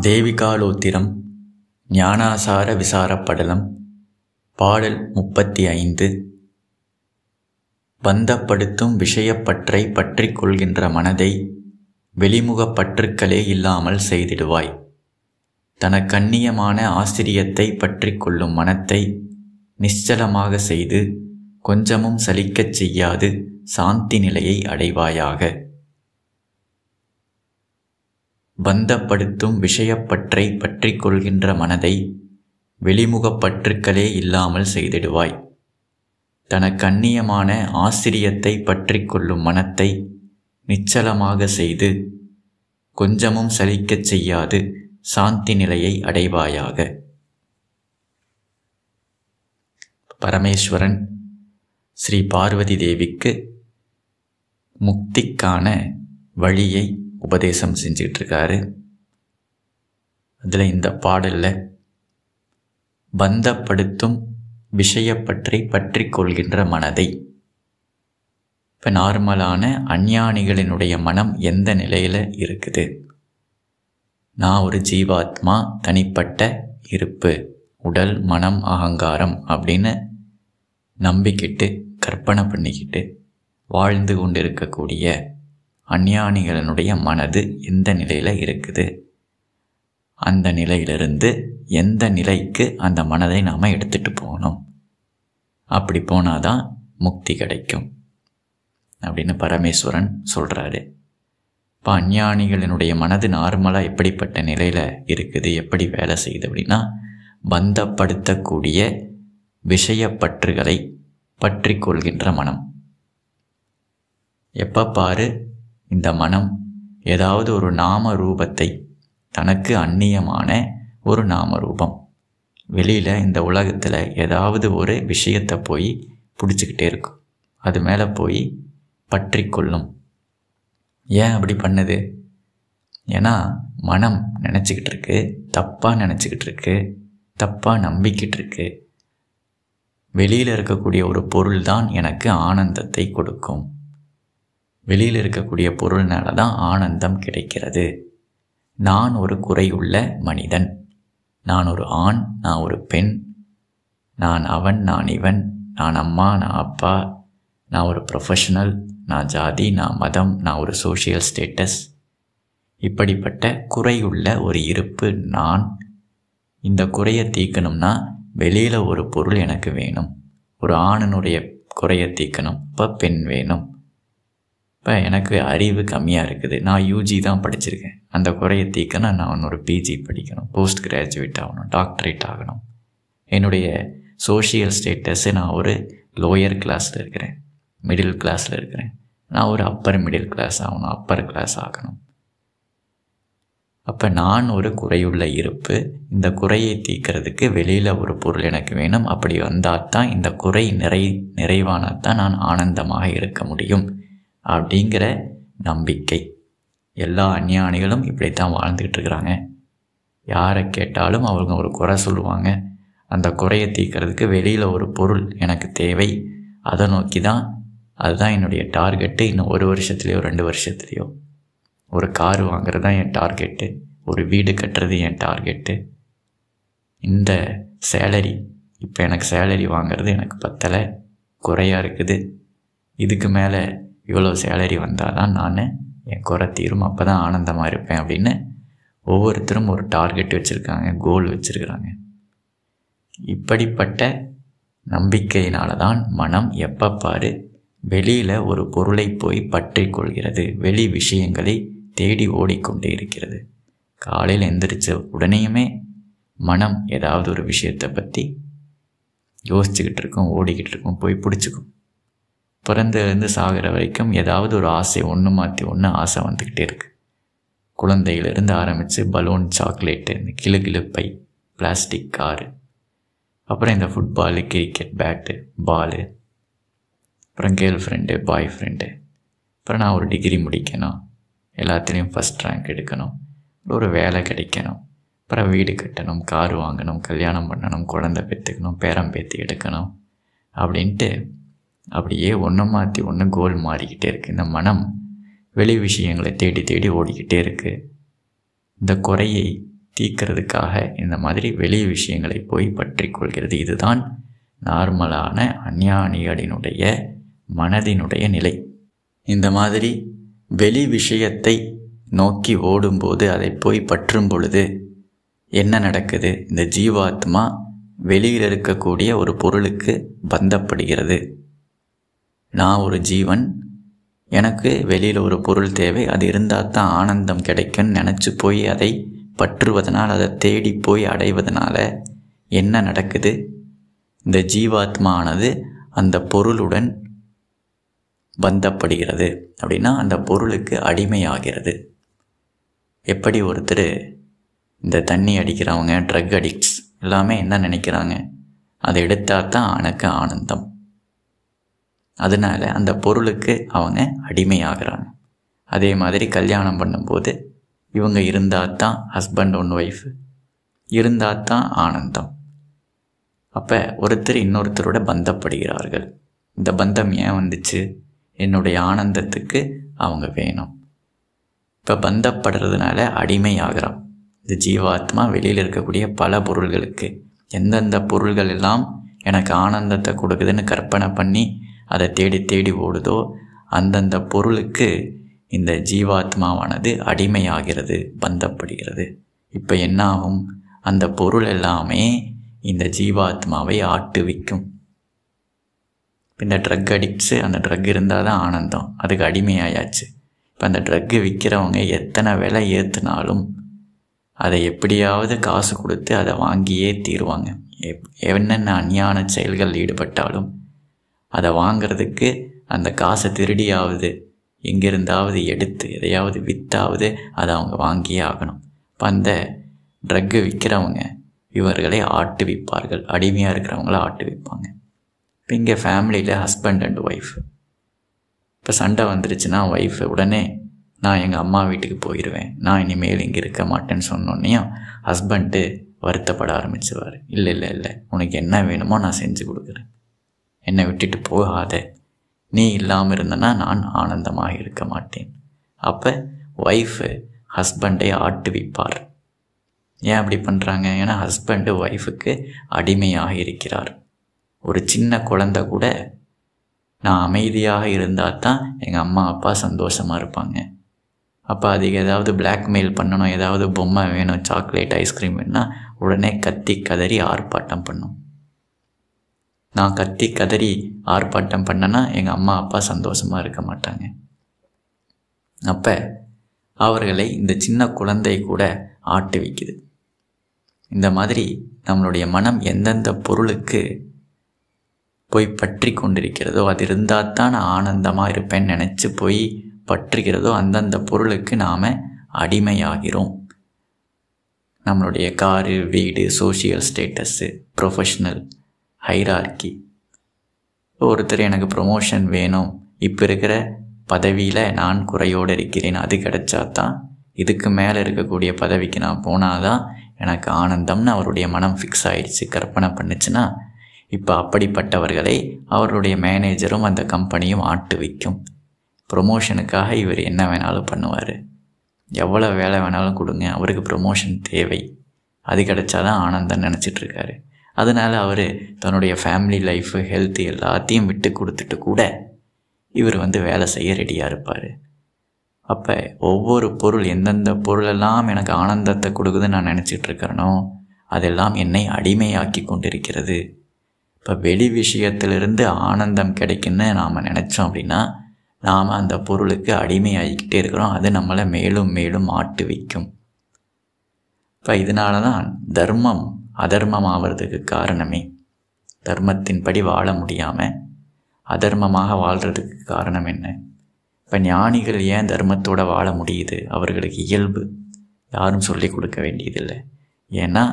தேவிகாலோத்திரம் ஞானாசார விசாரப்படலம் பாடல் முப்பத்தி ஐந்து பந்தப்படுத்தும் விஷயப்பற்றை பற்றி கொள்கின்ற மனதை வெளிமுகப் பற்றுக்களே இல்லாமல் செய்திடுவாய். தனக்கண்ணியமான ஆசிரியத்தை பற்றி கொள்ளும் மனத்தை நிశ్చலமாக செய்து கொஞ்சமும் சலிக்கச் செய்யாது சாந்தி நிலையை அடைவாயாக. பந்தப்படுத்தும் விஷயப்பற்றை பற்றி கொள்கின்ற மனதை வெளிமுகப்பற்றுக்களே இல்லாமல் செய்திடுவாய். தனக்கண்ணியமான ஆசிரியத்தை பற்றி கொள்ளும் மனத்தை நிச்சலமாக செய்து கொஞ்சமும் சலிக்கச் செய்யாது சாந்தி நிலையை அடைவாயாக. பரமேஸ்வரன் ஸ்ரீ பார்வதி தேவிக்கு முக்திக்கான வழியை உபதேசம் செஞ்சுக்கிட்டு இருக்காரு அதில் இந்த பாடலில் பந்தப்படுத்தும் விஷயப்பற்றி பற்றி கொள்கின்ற மனதை இப்போ நார்மலான அஞ்ஞானிகளினுடைய மனம் எந்த நிலையில் இருக்குது? நான் ஒரு ஜீவாத்மா தனிப்பட்ட இருப்பு உடல் மனம் அகங்காரம் அப்படின்னு நம்பிக்கிட்டு கற்பனை பண்ணிக்கிட்டு வாழ்ந்து கொண்டிருக்கக்கூடிய அஞ்ஞானிகளினுடைய மனது எந்த நிலையில் இருக்குது? அந்த நிலையிலிருந்து எந்த நிலைக்கு அந்த மனதை நாம் எடுத்துகிட்டு போகணும்? அப்படி போனால் தான் முக்தி கிடைக்கும். அப்படின்னு பரமேஸ்வரன் சொல்கிறாரு இப்போ அஞ்ஞானிகளினுடைய மனது நார்மலாக எப்படிப்பட்ட நிலையில் இருக்குது? எப்படி வேலை செய்யுது அப்படின்னா பந்தப்படுத்தக்கூடிய விஷயப்பற்றுகளை பற்றி கொள்கின்ற மனம். எப்போ பாரு இந்த மனம் ஏதாவது ஒரு நாம ரூபத்தை தனக்கு அந்நியமான ஒரு நாம ரூபம் வெளியில் இந்த உலகத்தில் ஏதாவது ஒரு விஷயத்தை போய் பிடிச்சிக்கிட்டே இருக்கும். அது மேலே போய் பற்றி கொள்ளும். ஏன் அப்படி பண்ணுது? ஏன்னா மனம் நினச்சிக்கிட்டு இருக்கு தப்பாக நினச்சிக்கிட்டு இருக்கு தப்பாக நம்பிக்கிட்டு இருக்கு. வெளியில் இருக்கக்கூடிய ஒரு பொருள் தான் எனக்கு ஆனந்தத்தை கொடுக்கும். வெளியில் இருக்கக்கூடிய பொருள்னால தான் ஆனந்தம் கிடைக்கிறது. நான் ஒரு குறையுள்ள மனிதன். நான் ஒரு ஆண் நான் ஒரு பெண். நான் அவன் நான் இவன். நான் அம்மா நான் அப்பா. நான் ஒரு ப்ரொஃபஷனல் நான் ஜாதி நான் மதம் நான் ஒரு சோஷியல் ஸ்டேட்டஸ் இப்படிப்பட்ட குறையுள்ள ஒரு இருப்பு நான். இந்த குறையை தீர்க்கணும்னா வெளியில் ஒரு பொருள் எனக்கு வேணும். ஒரு ஆணனுடைய குறையை தீர்க்கணும். இப்போ பெண் வேணும். இப்போ எனக்கு அறிவு கம்மியாக இருக்குது. நான் யூஜி தான் படிச்சிருக்கேன். அந்த குறையை தீர்க்கணும் நான் ஒரு பிஜி படிக்கணும். போஸ்ட் கிராஜுவேட் ஆகணும். டாக்டரேட் ஆகணும். என்னுடைய சோஷியல் ஸ்டேட்டஸு நான் ஒரு லோயர் கிளாஸில் இருக்கிறேன். மிடில் கிளாஸில் இருக்கிறேன். நான் ஒரு அப்பர் மிடில் கிளாஸ் ஆகணும். அப்பர் கிளாஸ் ஆகணும். அப்போ நான் ஒரு குறையுள்ள இருப்பு இந்த குறையை தீக்கிறதுக்கு வெளியில் ஒரு பொருள் எனக்கு வேணும். அப்படி வந்தால் தான் இந்த குறை நிறை நிறைவானால் தான் நான் ஆனந்தமாக இருக்க முடியும். அப்படிங்கிற நம்பிக்கை. எல்லா அஞ்ஞானிகளும் இப்படித்தான் வாழ்ந்துக்கிட்டு இருக்கிறாங்க யாரை கேட்டாலும் அவங்க ஒரு குறை சொல்லுவாங்க. அந்த குறையை தீர்க்கறதுக்கு வெளியில் ஒரு பொருள் எனக்கு தேவை. அதை நோக்கி தான் அதுதான் என்னுடைய டார்கெட்டு. இன்னும் ஒரு வருஷத்துலேயோ ரெண்டு வருஷத்துலேயோ. ஒரு கார் வாங்குறது தான் என் டார்கெட்டு. ஒரு வீடு கட்டுறது என் டார்கெட்டு. இந்த சேலரி இப்போ எனக்கு சேலரி வாங்குறது எனக்கு பத்தலை. குறையாக இருக்குது. இதுக்கு மேலே இவ்வளோ சேலரி வந்தால் தான் நான் என் குறை தீரும். அப்போ தான் ஆனந்தமாக இருப்பேன் அப்படின்னு ஒவ்வொருத்தரும் ஒரு டார்கெட் வச்சுருக்காங்க கோல் வச்சுருக்கிறாங்க. இப்படிப்பட்ட நம்பிக்கையினால தான் மனம் எப்போ பாரு வெளியில் ஒரு பொருளை போய் பற்றி கொள்கிறது. வெளி விஷயங்களை தேடி ஓடிக்கொண்டே இருக்கிறது. காலையில் எந்திரிச்ச உடனேயுமே மனம் ஏதாவது ஒரு விஷயத்தை பற்றி யோசிச்சுக்கிட்டு இருக்கும் ஓடிக்கிட்டு இருக்கும் போய் பிடிச்சிக்கும். பிறந்ததுலேருந்து சாகிற வரைக்கும் ஏதாவது ஒரு ஆசை ஒன்று மாற்றி ஒன்று ஆசை வந்துக்கிட்டே இருக்குது குழந்தையிலிருந்து ஆரம்பித்து பலூன் சாக்லேட்டு இந்த கிளுகிழுப்பை பிளாஸ்டிக் காரு அப்புறம் இந்த ஃபுட்பாலு கிரிக்கெட் பேட்டு பாலு அப்புறம் கேர்ள் ஃப்ரெண்டு பாய் ஃப்ரெண்டு அப்புறம் நான் ஒரு டிகிரி முடிக்கணும். எல்லாத்துலேயும் ஃபஸ்ட் ரேங்க் எடுக்கணும். ஒரு வேலை கிடைக்கணும். அப்புறம் வீடு கட்டணும் கார் வாங்கணும் கல்யாணம் பண்ணணும் குழந்தை பெற்றுக்கணும் பேரம் பேத்தி எடுக்கணும் அப்படின்ட்டு அப்படியே ஒன்றை மாற்றி ஒன்று கோல் மாறிக்கிட்டே இருக்குது இந்த மனம் வெளி விஷயங்களை தேடி தேடி ஓடிக்கிட்டே இருக்குது இந்த குறையை தீக்கிறதுக்காக இந்த மாதிரி வெளி விஷயங்களை போய் பற்றி கொள்கிறது. இதுதான் நார்மலான அஞ்ஞானிகளினுடைய மனதினுடைய நிலை. இந்த மாதிரி வெளி விஷயத்தை நோக்கி ஓடும்போது அதை போய் பற்றும் பொழுது என்ன நடக்குது? இந்த ஜீவாத்மா வெளியில் இருக்கக்கூடிய ஒரு பொருளுக்கு பந்தப்படுகிறது. நான் ஒரு ஜீவன் எனக்கு வெளியில் ஒரு பொருள் தேவை அது இருந்தால் தான் ஆனந்தம் கிடைக்கும்னு நினச்சி போய் அதை பற்றுவதனால் அதை தேடி போய் அடைவதனால என்ன நடக்குது? இந்த ஜீவாத்மானது அந்த பொருளுடன் பந்தப்படுகிறது. அப்படின்னா அந்த பொருளுக்கு அடிமையாகிறது. எப்படி ஒருத்தர் இந்த தண்ணி அடிக்கிறவங்க ட்ரக் அடிக்ட்ஸ் எல்லாமே என்ன நினைக்கிறாங்க? அதை எடுத்தால் தான் எனக்கு ஆனந்தம். அதனால் அந்த பொருளுக்கு அவங்க அடிமையாகிறாங்க. அதே மாதிரி கல்யாணம் பண்ணும்போது இவங்க இருந்தால் தான் ஹஸ்பண்ட் ஒன் ஒய்ஃப் இருந்தால் தான் ஆனந்தம். அப்போ ஒருத்தர் இன்னொருத்தரோட பந்தப்படுகிறார்கள். இந்த பந்தம் ஏன் வந்துச்சு? என்னுடைய ஆனந்தத்துக்கு அவங்க வேணும். இப்போ பந்தப்படுறதுனால அடிமையாகிறான். இந்த ஜீவாத்மா வெளியில் இருக்கக்கூடிய பல பொருள்களுக்கு எந்தெந்த பொருள்கள் எல்லாம் எனக்கு ஆனந்தத்தை கொடுக்குதுன்னு கற்பனை பண்ணி அதை தேடி தேடி ஓடுதோ அந்தந்த பொருளுக்கு இந்த ஜீவாத்மாவானது அடிமையாகிறது பந்தப்படுகிறது. இப்போ என்ன ஆகும் அந்த பொருள் எல்லாமே இந்த ஜீவாத்மாவை ஆட்டுவிக்கும். இந்த ட்ரக் அடிக்ட்ஸு அந்த ட்ரக் இருந்தால் தான் ஆனந்தம். அதுக்கு அடிமையாயாச்சு. இப்போ அந்த ட்ரக்கு விற்கிறவங்க எத்தனை விலை ஏற்றுனாலும் அதை எப்படியாவது காசு கொடுத்து அதை வாங்கியே தீருவாங்க. எப் என்னென்ன அஞ்ஞான செயல்கள் ஈடுபட்டாலும் அதை வாங்கிறதுக்கு அந்த காசை திருடியாவது எங்கிருந்தாவது எடுத்து எதையாவது விற்றாவது அதை அவங்க வாங்கியே ஆகணும். இப்போ அந்த ட்ரக்கு விற்கிறவங்க இவர்களை ஆட்டுவிப்பார்கள் அடிமையாக இருக்கிறவங்கள ஆட்டுவிப்பாங்க இப்போ இங்கே ஃபேமிலியில் ஹஸ்பண்ட் அண்ட் ஒய்ஃப் இப்போ சண்டை வந்துருச்சுன்னா ஒய்ஃப் உடனே நான் எங்கள் அம்மா வீட்டுக்கு போயிடுவேன் நான் இனிமேல் இங்கே இருக்க மாட்டேன்னு சொன்னோன்னையும் ஹஸ்பண்டு வருத்தப்பட ஆரம்பிச்சுவார் இல்லை இல்லை இல்லை. உனக்கு என்ன வேணுமோ நான் செஞ்சு கொடுக்குறேன். என்னை விட்டுட்டு போகாத. நீ இல்லாமல் இருந்தனா நான் ஆனந்தமாக இருக்க மாட்டேன். அப்போ ஒய்ஃபு ஹஸ்பண்டை ஆட்டுவிப்பார். ஏன் அப்படி பண்ணுறாங்க ஏன்னா ஹஸ்பண்டு ஒய்ஃபுக்கு அடிமையாக இருக்கிறார். ஒரு சின்ன குழந்தை கூட நான் அமைதியாக இருந்தால் தான் எங்கள் அம்மா அப்பா சந்தோஷமாக இருப்பாங்க. அப்போ அதுக்கு ஏதாவது பிளாக்மெயில் பண்ணணும் ஏதாவது பொம்மை வேணும் சாக்லேட் ஐஸ்கிரீம் வேணும்னா உடனே கத்தி கதறி ஆர்ப்பாட்டம் பண்ணும். நான் கத்தி கதறி ஆர்ப்பாட்டம் பண்ணனா எங்கள் அம்மா அப்பா சந்தோஷமாக இருக்க மாட்டாங்க. அப்போ அவர்களை இந்த சின்ன குழந்தை கூட ஆட்டு வைக்குது. இந்த மாதிரி நம்மளுடைய மனம் எந்தெந்த பொருளுக்கு போய் பற்றி கொண்டிருக்கிறதோ அது இருந்தால் தான் நான் ஆனந்தமாக இருப்பேன்னு நினச்சி போய் பற்றுகிறதோ அந்தந்த பொருளுக்கு நாம் அடிமையாகிறோம். நம்மளுடைய காரு வீடு சோஷியல் ஸ்டேட்டஸ்ஸு ப்ரொஃபஷ்னல் ஹைரார்கி ஒருத்தர் எனக்கு ப்ரொமோஷன் வேணும். இப்போ இருக்கிற பதவியில் நான் குறையோடு இருக்கிறேன். அது கிடைச்சா தான் இதுக்கு மேலே இருக்கக்கூடிய பதவிக்கு நான் போனால் தான் எனக்கு ஆனந்தம்னு அவருடைய மனம் ஃபிக்ஸ் ஆகிடுச்சு கற்பனை பண்ணுச்சுன்னா இப்போ அப்படிப்பட்டவர்களை அவருடைய மேனேஜரும் அந்த கம்பெனியும் ஆட்டு வைக்கும். ப்ரொமோஷனுக்காக இவர் என்ன வேணாலும் பண்ணுவார். எவ்வளோ வேலை வேணாலும் கொடுங்க. அவருக்கு ப்ரொமோஷன் தேவை. அது கிடைச்சாதான் ஆனந்தம் நினச்சிட்ருக்காரு அதனால் அவர் தன்னுடைய ஃபேமிலி லைஃபு ஹெல்த்து எல்லாத்தையும் விட்டு கொடுத்துட்டு கூட இவர் வந்து வேலை செய்ய ரெடியாக இருப்பார். அப்போ ஒவ்வொரு பொருள் எந்தெந்த பொருளெல்லாம் எனக்கு ஆனந்தத்தை கொடுக்குதுன்னு நான் நினச்சிட்டு இருக்கிறேனோ அதெல்லாம் என்னை அடிமையாக்கி கொண்டிருக்கிறது. இப்போ வெளி விஷயத்திலிருந்து ஆனந்தம் கிடைக்குன்னு நாம் நினச்சோம் அப்படின்னா நாம் அந்த பொருளுக்கு அடிமையாகிக்கிட்டே இருக்கிறோம். அது நம்மளை மேலும் மேலும் ஆட்டு வைக்கும் இப்போ இதனால தான் தர்மம் அதர்மம் ஆகிறதுக்கு காரணமே. தர்மத்தின்படி வாழ முடியாமல் அதர்மமாக வாழ்கிறதுக்கு காரணம் என்ன? இப்போ ஞானிகள் ஏன் தர்மத்தோடு வாழ முடியுது? அவர்களுக்கு இயல்பு. யாரும் சொல்லிக் கொடுக்க வேண்டியதில்லை. ஏன்னா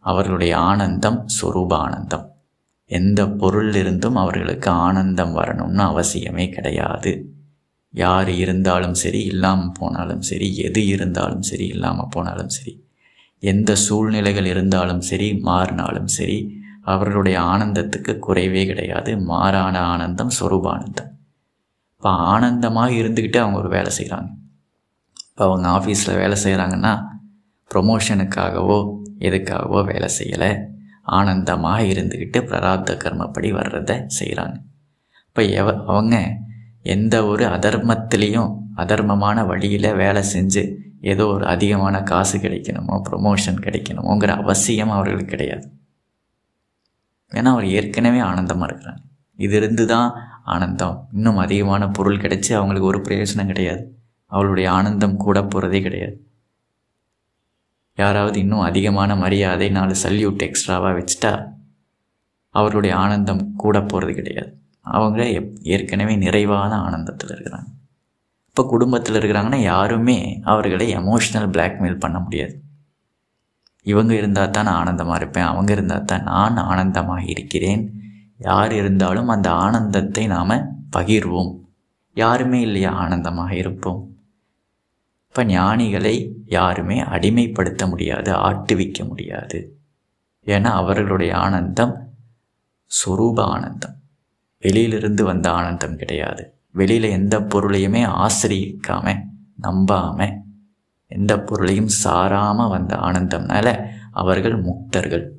அவர்களுடைய ஆனந்தம் சொரூப ஆனந்தம் எந்த பொருள் இருந்தும் அவர்களுக்கு ஆனந்தம் வரணும்னு அவசியமே கிடையாது. யார் இருந்தாலும் சரி இல்லாமல் போனாலும் சரி எது இருந்தாலும் சரி இல்லாமல் போனாலும் சரி எந்த சூழ்நிலைகள் இருந்தாலும் சரி மாறினாலும் சரி அவர்களுடைய ஆனந்தத்துக்கு குறைவே கிடையாது. மாறான ஆனந்தம் சொரூபானந்தம். இப்போ ஆனந்தமாக இருந்துக்கிட்டு அவங்க ஒரு வேலை செய்கிறாங்க இப்போ அவங்க ஆஃபீஸில் வேலை செய்கிறாங்கன்னா ப்ரொமோஷனுக்காகவோ எதுக்காகவோ வேலை செய்யலை. ஆனந்தமாக இருந்துக்கிட்டு பிராரப்த கர்மப்படி வர்றதை செய்கிறாங்க இப்போ எவ அவங்க எந்த ஒரு அதர்மத்திலையும் அதர்மமான வழியில் வேலை செஞ்சு ஏதோ ஒரு அதிகமான காசு கிடைக்கணுமோ ப்ரொமோஷன் கிடைக்கணுமோங்கிற அவசியம் அவர்களுக்கு கிடையாது. ஏன்னா அவர் ஏற்கனவே ஆனந்தமாக இருக்கிறாங்க இது இருந்து தான் ஆனந்தம். இன்னும் அதிகமான பொருள் கிடைச்சி அவங்களுக்கு ஒரு பிரயோஜனம் கிடையாது. அவளுடைய ஆனந்தம் கூட போகிறதே கிடையாது. யாராவது இன்னும் அதிகமான மரியாதை நாலு சல்யூட் எக்ஸ்ட்ராவாக வச்சுட்டா அவர்களுடைய ஆனந்தம் கூட போகிறது கிடையாது. அவங்க எப் ஏற்கனவே நிறைவான ஆனந்தத்தில் இருக்கிறாங்க. இப்போ குடும்பத்தில் இருக்கிறாங்கன்னா யாருமே அவர்களை எமோஷ்னல் பிளாக்மெயில் பண்ண முடியாது. இவங்க இருந்தால் தான் நான் ஆனந்தமாக இருப்பேன். அவங்க இருந்தால் தான் நான் ஆனந்தமாக இருக்கிறேன். யார் இருந்தாலும் அந்த ஆனந்தத்தை நாம் பகிர்வோம். யாருமே இல்லையா? ஆனந்தமாக இருப்போம். இப்போ ஞானிகளை யாருமே அடிமைப்படுத்த முடியாது ஆட்டுவிக்க முடியாது. ஏன்னா அவர்களுடைய ஆனந்தம் சொரூப ஆனந்தம். வெளியிலிருந்து வந்த ஆனந்தம் கிடையாது. வெளியில் எந்த பொருளையுமே ஆசிரியிக்காம நம்பாம எந்த பொருளையும் சாராமல் வந்த ஆனந்தம்னால அவர்கள் முக்தர்கள்.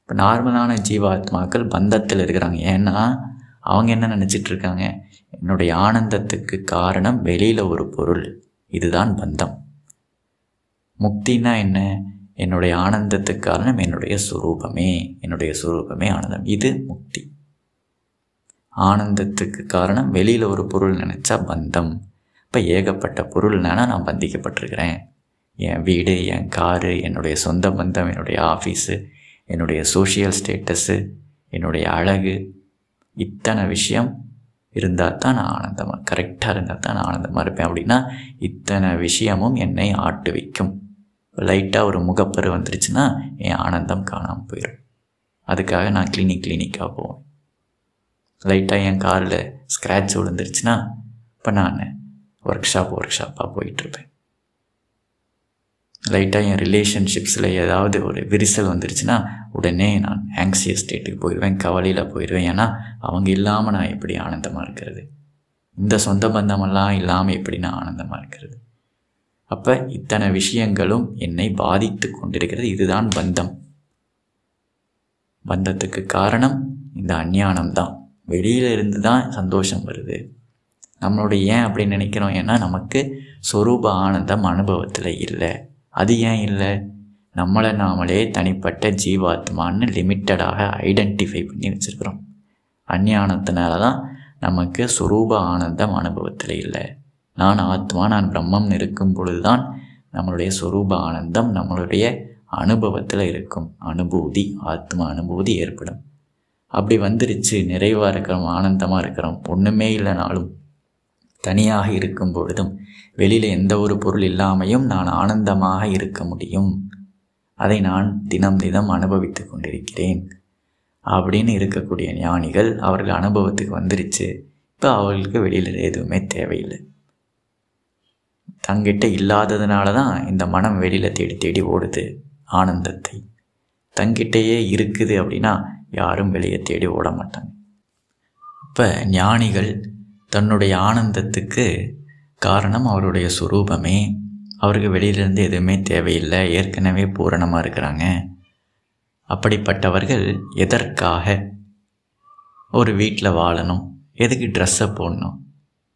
இப்போ நார்மலான ஜீவாத்மாக்கள் பந்தத்தில் இருக்கிறாங்க. ஏன்னா அவங்க என்ன நினச்சிட்டு இருக்காங்க? என்னுடைய ஆனந்தத்துக்கு காரணம் வெளியில் ஒரு பொருள். இதுதான் பந்தம். முக்தினா என்ன? என்னுடைய ஆனந்தத்துக்கு காரணம் என்னுடைய சுரூபமே. என்னுடைய சுரூபமே ஆனந்தம். இது முக்தி. ஆனந்தத்துக்கு காரணம் வெளியில் ஒரு பொருள் நினச்சா பந்தம். இப்போ ஏகப்பட்ட பொருள்னால நான் பந்திக்கப்பட்டிருக்கிறேன். என் வீடு என் காரு என்னுடைய சொந்த பந்தம் என்னுடைய ஆஃபீஸு என்னுடைய சோஷியல் ஸ்டேட்டஸு என்னுடைய அழகு. இத்தனை விஷயம் இருந்தால் தான் நான் ஆனந்தமாக கரெக்டாக இருந்தால் தான் நான் ஆனந்தமாக இருப்பேன். அப்படின்னா இத்தனை விஷயமும் என்னை ஆட்டு வைக்கும். லைட்டாக ஒரு முகப்பரு வந்துருச்சுன்னா என் ஆனந்தம் காணாமல் போயிடும் அதுக்காக நான் கிளினிக் கிளினிக்காக போவேன். லைட்டாக என் காரில் ஸ்க்ராட்ச் விழுந்துருச்சுன்னா இப்போ நான் ஒர்க் ஷாப் ஒர்க் ஷாப்பாக போயிட்டுருப்பேன். லைட்டாக என் ரிலேஷன்ஷிப்ஸில் ஏதாவது ஒரு விரிசல் வந்துருச்சுன்னா உடனே நான் ஆங்ஸியஸ் ஸ்டேட்டுக்கு போயிடுவேன் கவலையில் போயிடுவேன் ஏன்னா அவங்க இல்லாமல் நான் எப்படி ஆனந்தமாக இருக்கிறது? இந்த சொந்த பந்தமெல்லாம் இல்லாமல் எப்படி நான் ஆனந்தமாக இருக்கிறது? அப்போ இத்தனை விஷயங்களும் என்னை பாதித்து கொண்டிருக்கிறது. இதுதான் பந்தம். பந்தத்துக்கு காரணம் இந்த அஞ்ஞானம் தான் வெளியில் இருந்து தான் சந்தோஷம் வருது. நம்மளோட ஏன் அப்படி நினைக்கிறோம்? ஏன்னா நமக்கு சொரூப ஆனந்தம் அனுபவத்தில் இல்லை. அது ஏன் இல்லை? நம்மளை நாமளே தனிப்பட்ட ஜீவாத்மான்னு லிமிட்டடாக ஐடென்டிஃபை பண்ணி வச்சுருக்கிறோம். அந்நியானத்தினால தான் நமக்கு சொரூப ஆனந்தம் அனுபவத்தில் இல்லை. நான் ஆத்மா நான் பிரம்மம் இருக்கும் பொழுது தான் நம்மளுடைய சொரூப ஆனந்தம் நம்மளுடைய அனுபவத்தில் இருக்கும். அனுபூதி ஆத்மா அனுபூதி ஏற்படும். அப்படி வந்துருச்சு. நிறைவாக இருக்கிறோம் ஆனந்தமாக இருக்கிறோம். ஒன்றுமே இல்லைனாலும் தனியாக இருக்கும் பொழுதும் வெளியில் எந்த ஒரு பொருள் இல்லாமையும் நான் ஆனந்தமாக இருக்க முடியும். அதை நான் தினம் தினம் அனுபவித்து கொண்டிருக்கிறேன். அப்படின்னு இருக்கக்கூடிய ஞானிகள் அவர்கள் அனுபவத்துக்கு வந்துருச்சு. இப்போ அவர்களுக்கு வெளியில் எதுவுமே தேவையில்லை. தங்கிட்ட இல்லாததுனால தான் இந்த மனம் வெளியில் தேடி தேடி ஓடுது ஆனந்தத்தை. தங்கிட்டேயே இருக்குது அப்படின்னா யாரும் வெளியே தேடி ஓட மாட்டாங்க இப்போ ஞானிகள் தன்னுடைய ஆனந்தத்துக்கு காரணம் அவருடைய சுரூபமே. அவருக்கு வெளியிலேருந்து எதுவுமே தேவையில்லை. ஏற்கனவே பூரணமாக இருக்கிறாங்க. அப்படிப்பட்டவர்கள் எதற்காக? ஒரு வீட்டில் வாழணும். எதுக்கு ட்ரெஸ்ஸை போடணும்?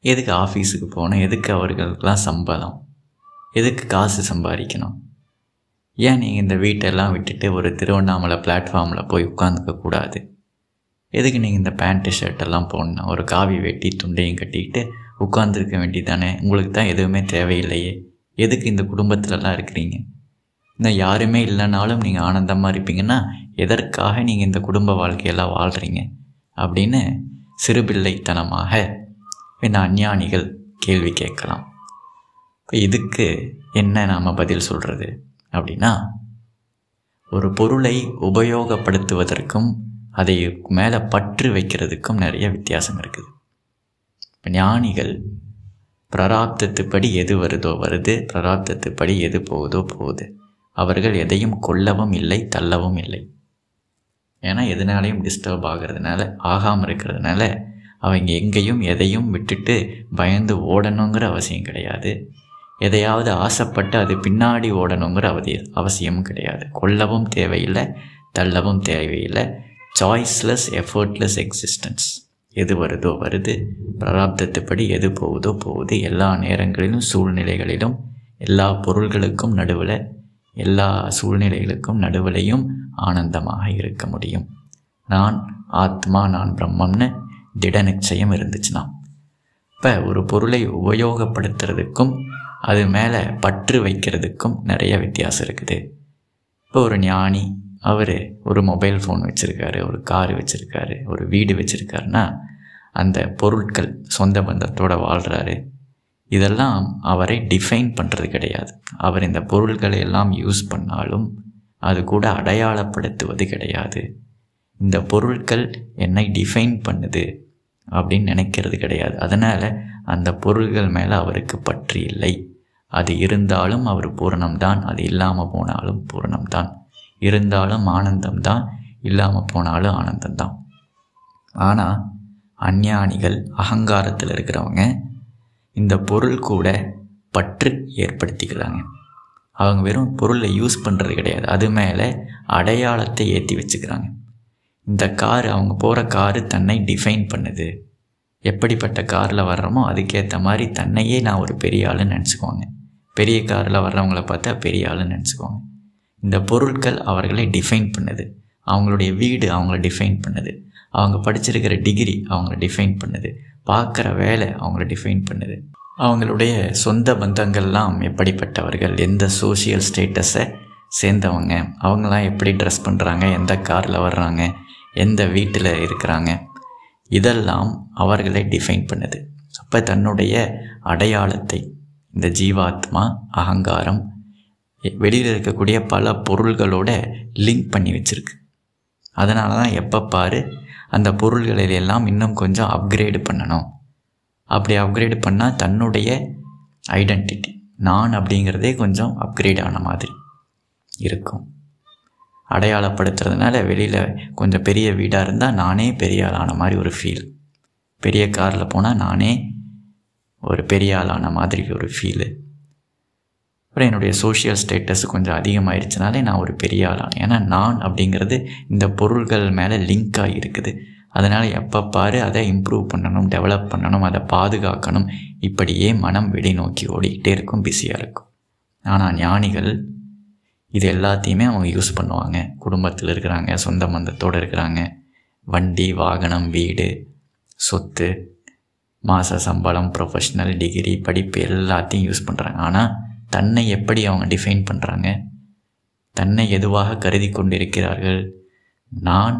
எதுக்கு ஆஃபீஸுக்கு போகணும்? எதுக்கு அவர்களுக்கெல்லாம் சம்பளம்? எதுக்கு காசு சம்பாதிக்கணும்? ஏன் நீங்கள் இந்த வீட்டெல்லாம் விட்டுட்டு ஒரு திருவண்ணாமலை பிளாட்ஃபார்மில் போய் உட்காந்துக்க கூடாது? எதுக்கு நீங்கள் இந்த பேண்ட்டு ஷர்ட்டெல்லாம் போடணும்? ஒரு காவி வெட்டி துண்டையும் கட்டிக்கிட்டு உட்காந்துருக்க வேண்டியதானே? உங்களுக்கு தான் எதுவுமே தேவையில்லையே. எதுக்கு இந்த குடும்பத்திலலாம் இருக்கிறீங்க? இன்னும் யாருமே இல்லைனாலும் நீங்கள் ஆனந்தமாக இருப்பீங்கன்னா எதற்காக நீங்கள் இந்த குடும்ப வாழ்க்கையெல்லாம் வாழ்கிறீங்க அப்படின்னு சிறுபிள்ளைத்தனமாக என்ன அஞ்ஞானிகள் கேள்வி கேட்கலாம். இப்போ இதுக்கு என்ன நாம் பதில் சொல்கிறது அப்படின்னா ஒரு பொருளை உபயோகப்படுத்துவதற்கும் அதை மேலே பற்று வைக்கிறதுக்கும் நிறைய வித்தியாசம் இருக்குது. இப்போ ஞானிகள் பிராராப்தத்துப்படி எது வருதோ வருது பிராராப்தத்துப்படி எது போகுதோ போகுது. அவர்கள் எதையும் கொல்லவும் இல்லை தள்ளவும் இல்லை. ஏன்னா எதனாலையும் டிஸ்டர்ப் ஆகிறதுனால ஆகாமல் இருக்கிறதுனால அவங்க எங்கேயும் எதையும் விட்டுட்டு பயந்து ஓடணுங்கிற அவசியம் கிடையாது. எதையாவது ஆசைப்பட்டு அது பின்னாடி ஓடணுங்கிற அவதி அவசியமும் கிடையாது. கொல்லவும் தேவையில்லை தள்ளவும் தேவையில்லை. சாய்ஸ்லெஸ் எஃபர்ட்லெஸ் எக்ஸிஸ்டன்ஸ் எது வருதோ வருது பிராரப்தத்துப்படி எது போகுதோ போகுது. எல்லா நேரங்களிலும் சூழ்நிலைகளிலும் எல்லா பொருள்களுக்கும் நடுவில் எல்லா சூழ்நிலைகளுக்கும் நடுவிலையும் ஆனந்தமாக இருக்க முடியும். நான் ஆத்மா நான் பிரம்மம்னு திட நிச்சயம் இருந்துச்சுன்னா. இப்போ ஒரு பொருளை உபயோகப்படுத்துறதுக்கும் அது மேலே பற்று வைக்கிறதுக்கும் நிறைய வித்தியாசம் இருக்குது. இப்போ ஒரு ஞானி அவர் ஒரு மொபைல் ஃபோன் வச்சுருக்காரு ஒரு கார் வச்சுருக்காரு ஒரு வீடு வச்சுருக்காருன்னா அந்த பொருட்கள் சொந்த பந்தத்தோடு வாழ்கிறாரு இதெல்லாம் அவரை டிஃபைன் பண்ணுறது கிடையாது. அவர் இந்த பொருள்களை எல்லாம் யூஸ் பண்ணாலும் அது கூட அடையாளப்படுத்துவது கிடையாது. இந்த பொருட்கள் என்னை டிஃபைன் பண்ணுது அப்படின்னு நினைக்கிறது கிடையாது. அதனால் அந்த பொருள்கள் மேலே அவருக்கு பற்று இல்லை. அது இருந்தாலும் அவர் பூரணம்தான். அது இல்லாமல் போனாலும் பூரணம்தான். இருந்தாலும் ஆனந்தம்தான். இல்லாமல் போனாலும் ஆனந்தம்தான். ஆனால் அஞ்ஞானிகள் அகங்காரத்தில் இருக்கிறவங்க இந்த பொருள் கூட பற்று ஏற்படுத்திக்கிறாங்க. அவங்க வெறும் பொருளை யூஸ் பண்ணுறது கிடையாது. அது மேலே அடையாளத்தை ஏற்றி வச்சுக்கிறாங்க. இந்த கார் அவங்க போகிற காரு தன்னை டிஃபைன் பண்ணுது. எப்படிப்பட்ட காரில் வர்றோமோ அதுக்கேற்ற மாதிரி தன்னையே நான் ஒரு பெரிய ஆளுன்னு நினச்சிக்குவாங்க. பெரிய காரில் வர்றவங்கள பார்த்தா பெரிய ஆளுன்னு நினச்சிக்குவாங்க இந்த பொருட்கள் அவர்களை டிஃபைன் பண்ணுது. அவங்களுடைய வீடு அவங்கள டிஃபைன் பண்ணுது. அவங்க படிச்சிருக்கிற டிகிரி அவங்கள டிஃபைன் பண்ணுது. பார்க்குற வேலை அவங்கள டிஃபைன் பண்ணுது. அவங்களுடைய சொந்த பந்தங்கள்லாம் எப்படிப்பட்டவர்கள் எந்த சோஷியல் ஸ்டேட்டஸை சேர்ந்தவங்க அவங்களாம் எப்படி ட்ரெஸ் பண்ணுறாங்க எந்த காரில் வர்றாங்க எந்த வீட்டில் இருக்கிறாங்க இதெல்லாம் அவர்களை டிஃபைன் பண்ணுது. அப்போ தன்னுடைய அடையாளத்தை இந்த ஜீவாத்மா அகங்காரம் வெளியில் இருக்கக்கூடிய பல பொருள்களோட லிங்க் பண்ணி வச்சுருக்கு. அதனால தான் எப்போ பாரு அந்த பொருள்களில் எல்லாம் இன்னும் கொஞ்சம் அப்கிரேடு பண்ணணும். அப்படி அப்கிரேடு பண்ணால் தன்னுடைய ஐடென்டிட்டி நான் அப்படிங்கிறதே கொஞ்சம் அப்கிரேட் ஆன மாதிரி இருக்கும். அடையாளப்படுத்துறதுனால வெளியில் கொஞ்சம் பெரிய வீடாக இருந்தால் நானே பெரிய ஆளான மாதிரி ஒரு ஃபீல் பெரிய காரில் போனால் நானே ஒரு பெரிய ஆளான மாதிரி ஒரு ஃபீலு அப்புறம் என்னுடைய சோஷியல் ஸ்டேட்டஸ் கொஞ்சம் அதிகமாகிடுச்சுனாலே நான் ஒரு பெரிய ஆளான ஏன்னா நான் அப்படிங்கிறது இந்த பொருள்கள் மேலே லிங்காக இருக்குது. அதனால் எப்போ பாரு அதை இம்ப்ரூவ் பண்ணணும் டெவலப் பண்ணணும் அதை பாதுகாக்கணும். இப்படியே மனம் வெளி நோக்கி ஓடிக்கிட்டே இருக்கும் பிஸியாக இருக்கும். ஆனால் ஞானிகள் இது எல்லாத்தையுமே அவங்க யூஸ் பண்ணுவாங்க. குடும்பத்தில் இருக்கிறாங்க சொந்த பந்தத்தோடு இருக்கிறாங்க. வண்டி வாகனம் வீடு சொத்து மாத சம்பளம் ப்ரொஃபஷ்னல் டிகிரி படிப்பு எல்லாத்தையும் யூஸ் பண்ணுறாங்க ஆனால் தன்னை எப்படி அவங்க டிஃபைன் பண்ணுறாங்க தன்னை எதுவாக கருதி கொண்டிருக்கிறார்கள்? நான்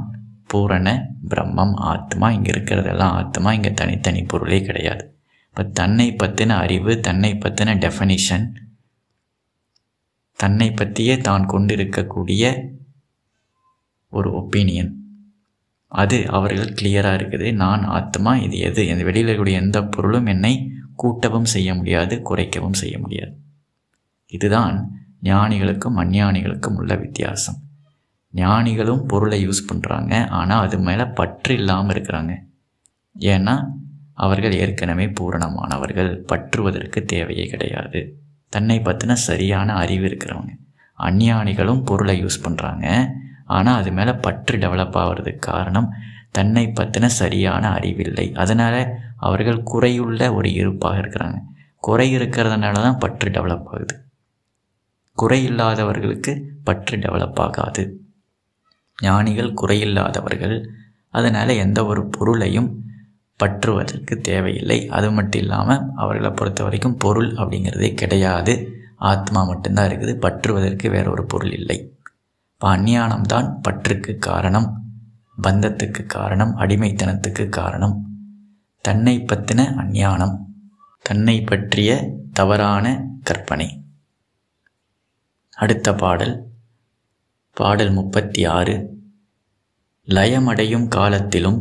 பூரண பிரம்மம் ஆத்மா இங்கே இருக்கிறதெல்லாம் ஆத்மா இங்கே தனித்தனி பொருளே கிடையாது. இப்போ தன்னை பற்றின அறிவு தன்னை பற்றின டெஃபனிஷன் தன்னை பற்றியே தான் கொண்டிருக்கக்கூடிய ஒரு ஒப்பீனியன் அது அவர்கள் கிளியராக இருக்குது. நான் ஆத்மா இது எது? இந்த வெளியில் இருக்கக்கூடிய எந்த பொருளும் என்னை கூட்டவும் செய்ய முடியாது குறைக்கவும் செய்ய முடியாது. இதுதான் ஞானிகளுக்கும் அஞ்ஞானிகளுக்கும் உள்ள வித்தியாசம். ஞானிகளும் பொருளை யூஸ் பண்ணுறாங்க ஆனால் அது மேலே பற்று இல்லாமல் இருக்கிறாங்க. ஏன்னா அவர்கள் ஏற்கனவே பூரணமானவர்கள் பற்றுவதற்கு தேவையே கிடையாது. தன்னை பற்றின சரியான அறிவு இருக்கிறவங்க. அஞ்ஞானிகளும் பொருளை யூஸ் பண்ணுறாங்க ஆனால் அது மேலே பற்று டெவலப் ஆகிறதுக்கு காரணம் தன்னை பற்றின சரியான அறிவில்லை. அதனால் அவர்கள் குறையுள்ள ஒரு இருப்பாக இருக்கிறாங்க. குறை இருக்கிறதுனால தான் பற்று டெவலப் ஆகுது. குறை இல்லாதவர்களுக்கு பற்று டெவலப் ஆகாது. ஞானிகள் குறையில்லாதவர்கள் அதனால் எந்த ஒரு பொருளையும் பற்றுவதற்கு தேவையில்லை. அது மட்டும் இல்லாமல் அவர்களை பொறுத்த வரைக்கும் பொருள் அப்படிங்கிறதே கிடையாது. ஆத்மா மட்டும்தான் இருக்குது. பற்றுவதற்கு வேற ஒரு பொருள் இல்லை. இப்போ அஞ்ஞானம்தான் பற்றுக்கு காரணம் பந்தத்துக்கு காரணம் அடிமைத்தனத்துக்கு காரணம். தன்னை பற்றின அஞ்ஞானம் தன்னை பற்றிய தவறான கற்பனை. அடுத்த பாடல் பாடல் முப்பத்தி ஆறு லயமடையும் காலத்திலும்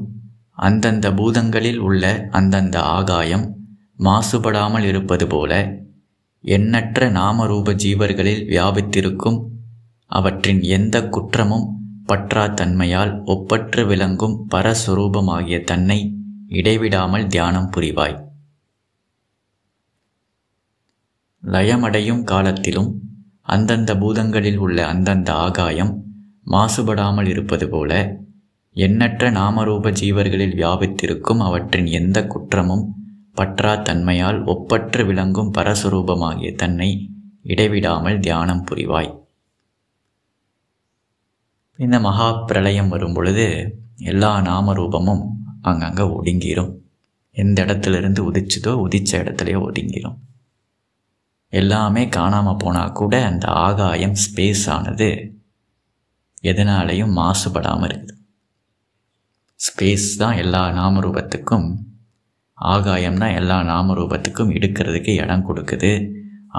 அந்தந்த பூதங்களில் உள்ள அந்தந்த ஆகாயம் மாசுபடாமல் இருப்பது போல எண்ணற்ற நாமரூப ஜீவர்களில் வியாபித்திருக்கும் அவற்றின் எந்த குற்றமும் பற்றா தன்மையால் ஒப்பற்று விளங்கும் பரஸ்வரூபமாகிய தன்னை இடைவிடாமல் தியானம் புரிவாய். லயமடையும் காலத்திலும் அந்தந்த பூதங்களில் உள்ள அந்தந்த ஆகாயம் மாசுபடாமல் இருப்பது போல எண்ணற்ற நாமரூப ஜீவர்களில் வியாபித்திருக்கும் அவற்றின் எந்த குற்றமும் பற்றா தன்மையால் ஒப்பற்று விளங்கும் பரஸ்வரூபமாகிய தன்னை இடைவிடாமல் தியானம் புரிவாய். இந்த மகா பிரளயம் வரும் பொழுது எல்லா நாமரூபமும் அங்கங்கே ஒடுங்கிரும். எந்த இடத்துலேருந்து உதிச்சுதோ உதிச்ச இடத்துலையோ ஒடுங்கிரும். எல்லாமே காணாமல் போனால் கூட அந்த ஆகாயம் ஸ்பேஸ் ஆனது எதனாலையும் மாசுபடாமல் இருக்குது. ஸ்பேஸ் தான் எல்லா நாமரூபத்துக்கும் ஆகாயம்னா எல்லா நாமரூபத்துக்கும் எடுக்கிறதுக்கு இடம் கொடுக்குது.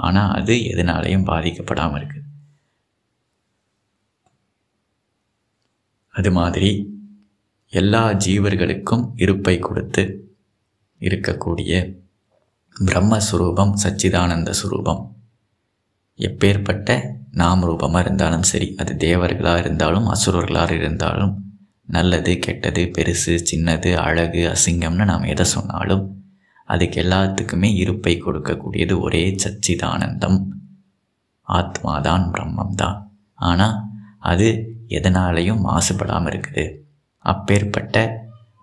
ஆனால் அது எதனாலையும் பாதிக்கப்படாமல் இருக்குது. அது மாதிரி எல்லா ஜீவர்களுக்கும் இருப்பை கொடுத்து இருக்கக்கூடிய பிரம்மஸ்வரூபம் சச்சிதானந்த சுரூபம். எப்பேற்பட்ட நாம் ரூபமாக இருந்தாலும் சரி அது தேவர்களாக இருந்தாலும் அசுரர்களாக இருந்தாலும் நல்லது கெட்டது பெருசு சின்னது அழகு அசிங்கம்னு நாம் எதை சொன்னாலும் அதுக்கு எல்லாத்துக்குமே இருப்பை கொடுக்கக்கூடியது ஒரே சச்சிதானந்தம். ஆத்மாதான் பிரம்மம் தான் ஆனால் அது எதனாலையும் மாசுபடாமல் இருக்குது. அப்பேற்பட்ட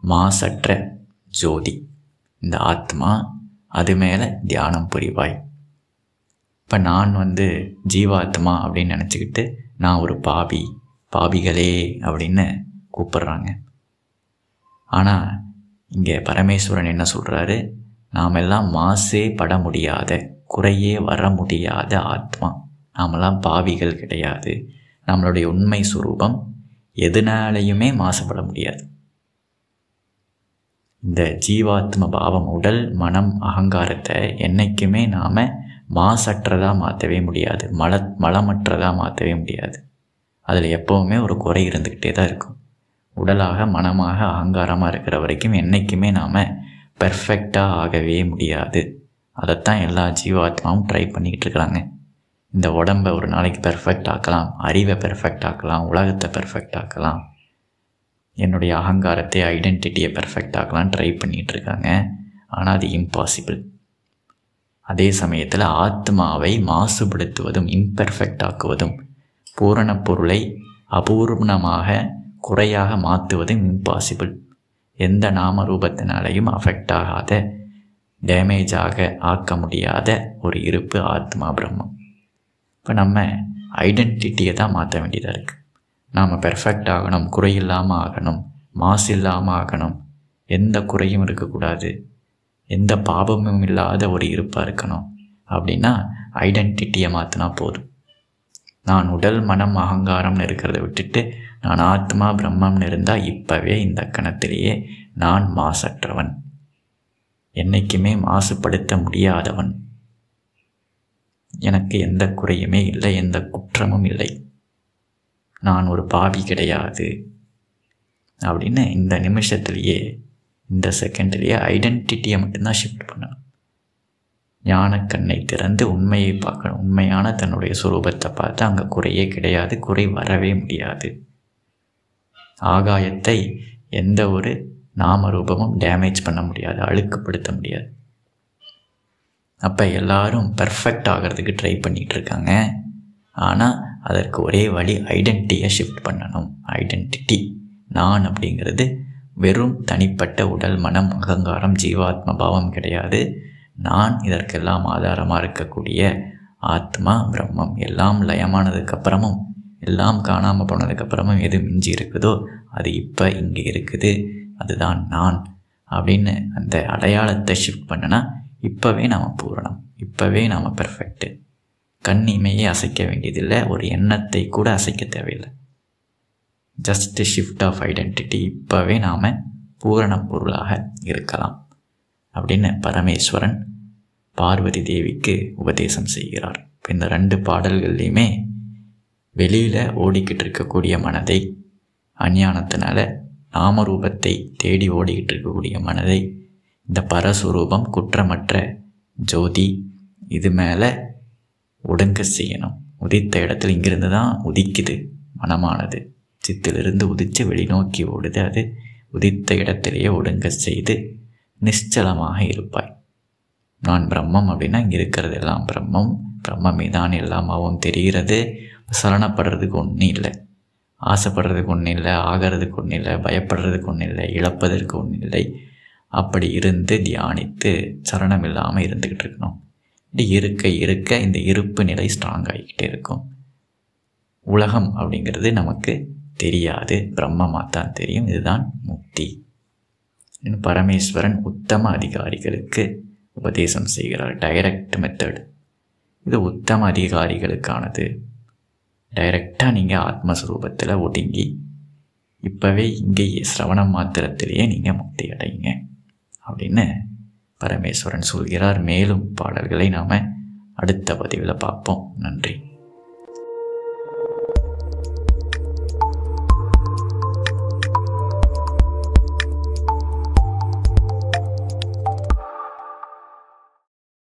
மாசற்ற ஜோதி. இந்த ஆத்மா அது மேலே தியானம் புரிவாய். இப்போ நான் வந்து ஜீவாத்மா அப்படின்னு நினச்சிக்கிட்டு நான் ஒரு பாபி பாபிகளே அப்படின்னு கூப்பிட்றாங்க. ஆனால் இங்கே பரமேஸ்வரன் என்ன சொல்கிறாரு நாம் எல்லாம் மாசே பட முடியாத குறையே வர முடியாத ஆத்மா. நாமெல்லாம் பாவிகள் கிடையாது. நம்மளுடைய உண்மை சுரூபம் எதுனாலையுமே மாசுபட முடியாது. இந்த ஜீவாத்ம பாவம் உடல் மனம் அகங்காரத்தை என்றைக்குமே நாம் மாசற்றதாக மாற்றவே முடியாது. மல மலமற்றதாக மாற்றவே முடியாது. அதில் எப்போவுமே ஒரு குறை இருந்துக்கிட்டே தான் இருக்கும். உடலாக மனமாக அகங்காரமாக இருக்கிற வரைக்கும் என்றைக்குமே நாம் பெர்ஃபெக்டாக ஆகவே முடியாது. அதைத்தான் எல்லா ஜீவாத்மாவும் ட்ரை பண்ணிக்கிட்டு இருக்கிறாங்க இந்த உடம்பை ஒரு நாளைக்கு பெர்ஃபெக்ட் ஆக்கலாம் அறிவை பெர்ஃபெக்ட் ஆக்கலாம் உலகத்தை பெர்ஃபெக்ட் ஆக்கலாம். என்னுடைய அகங்காரத்தை ஐடென்டிட்டியை பெர்ஃபெக்ட் ஆக்கலாம் ட்ரை பண்ணிகிட்டு இருக்காங்க ஆனால் அது இம்பாசிபிள் அதே சமயத்தில் ஆத்மாவை மாசுபடுத்துவதும் இம்பெர்ஃபெக்ட் ஆக்குவதும் பூரண பொருளை அபூர்ணமாக குறையாக மாற்றுவதும் இம்பாசிபிள் எந்த நாம ரூபத்தினாலையும் அஃபெக்ட் ஆகாத டேமேஜாக ஆக்க முடியாத ஒரு இருப்பு ஆத்மா பிரம்மம். இப்போ நம்ம ஐடென்டிட்டியை தான் மாற்ற வேண்டியதாக இருக்குது நாம் பெர்ஃபெக்ட் ஆகணும் குறையில்லாமல் ஆகணும் மாசு இல்லாமல் ஆகணும். எந்த குறையும் இருக்கக்கூடாது. எந்த பாபமும் இல்லாத ஒரு இருப்பாக இருக்கணும். அப்படின்னா ஐடென்டிட்டியை மாற்றினா போதும். நான் உடல் மனம் அகங்காரம்னு இருக்கிறத விட்டுட்டு நான் ஆத்மா பிரம்மம்னு இருந்தால் இப்போவே இந்த கணத்திலேயே நான் மாசற்றவன். என்றைக்குமே மாசுபடுத்த முடியாதவன். எனக்கு எந்த குறையுமே இல்லை எந்த குற்றமும் இல்லை. நான் ஒரு பாவி கிடையாது. அப்படின்னு இந்த நிமிஷத்துலேயே இந்த செகண்ட்லேயே ஐடென்டிட்டியை மட்டும்தான் ஷிஃப்ட் பண்ணணும். ஞானக்கண்ணை திறந்து உண்மையை பார்க்கணும். உண்மையான தன்னுடைய சுரூபத்தை பார்த்து அங்கே குறையே கிடையாது குறை வரவே முடியாது. ஆகாயத்தை எந்த ஒரு நாமரூபமும் டேமேஜ் பண்ண முடியாது அழுக்குப்படுத்த முடியாது. அப்போ எல்லாரும் பர்ஃபெக்ட் ஆகிறதுக்கு ட்ரை பண்ணிகிட்டு இருக்காங்க ஆனால் அதற்கு ஒரே வழி ஐடென்டிட்டியை ஷிஃப்ட் பண்ணணும். ஐடென்டிட்டி நான் அப்படிங்கிறது வெறும் தனிப்பட்ட உடல் மனம் அகங்காரம் ஜீவாத்ம பாவம் கிடையாது. நான் இதற்கெல்லாம் ஆதாரமாக இருக்கக்கூடிய ஆத்மா பிரம்மம் எல்லாம் லயமானதுக்கப்புறமும் எல்லாம் காணாமல் போனதுக்கப்புறமும் எது மிஞ்சி இருக்குதோ அது இப்போ இங்கே இருக்குது. அதுதான் நான். அப்படின்னு அந்த அடையாளத்தை ஷிஃப்ட் பண்ணனா இப்போவே நாம் பூரணம். இப்போவே நாம் பெர்ஃபெக்ட்டு கண் இமையே அசைக்க வேண்டியதில்லை. ஒரு எண்ணத்தை கூட அசைக்க தேவையில்லை. ஜஸ்ட் ஷிஃப்ட் ஆஃப் ஐடென்டிட்டி இப்போவே நாம் பூரண பொருளாக இருக்கலாம். அப்படின்னு பரமேஸ்வரன் பார்வதி தேவிக்கு உபதேசம் செய்கிறார். இப்போ இந்த ரெண்டு பாடல்கள்லையுமே வெளியில் ஓடிக்கிட்டு இருக்கக்கூடிய மனதை அஞ்ஞானத்தினால நாமரூபத்தை தேடி ஓடிக்கிட்டு இருக்கக்கூடிய மனதை இந்த பரஸ்வரூபம் குற்றமற்ற ஜோதி இது மேலே ஒடுங்க செய்யணும். உதித்த இடத்துல இங்கிருந்து தான் உதிக்குது மனமானது. சித்திலிருந்து உதித்து வெளிநோக்கி ஓடுது அது. உதித்த இடத்திலேயே ஒடுங்க செய்து நிశ్చலமாக இருப்பாய். நான் பிரம்மம் அப்படின்னா இங்கே இருக்கிறது எல்லாம் பிரம்மம். பிரம்மமே தான் எல்லாமாவும் தெரிகிறது. சலனப்படுறதுக்கு ஒன்றும் இல்லை. ஆசைப்படுறதுக்கு ஒன்றும் இல்லை ஆகிறதுக்கு ஒன்றும் இல்லை பயப்படுறதுக்கு ஒன்றும் இல்லை இழப்பதற்கு ஒன்றும் இல்லை. அப்படி இருந்து தியானித்து சரணம் இல்லாமல் இருந்துக்கிட்டு இருக்கணும். இப்படி இருக்க இருக்க இந்த இருப்பு நிலை ஸ்ட்ராங் ஆகிக்கிட்டே இருக்கும். உலகம் அப்படிங்கிறது நமக்கு தெரியாது. பிரம்மமாக தான் தெரியும். இதுதான் முக்தி. பரமேஸ்வரன் உத்தம அதிகாரிகளுக்கு உபதேசம் செய்கிறார். டைரக்ட் மெத்தட் இது உத்தம அதிகாரிகளுக்கானது. டைரக்டாக நீங்கள் ஆத்மஸ்வரூபத்தில் ஒடுங்கி இப்போவே இங்கேயே சிரவணம் மாத்திரத்திலேயே நீங்கள் முக்தி அடையுங்க அப்படின்னு பரமேஸ்வரன் சொல்கிறார். மேலும் பாடல்களை நாம் அடுத்த பதிவில் பார்ப்போம். நன்றி.